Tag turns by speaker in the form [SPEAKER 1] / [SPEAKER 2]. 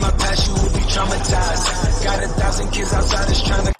[SPEAKER 1] my past, you will be traumatized. Got a thousand kids outside, is trying to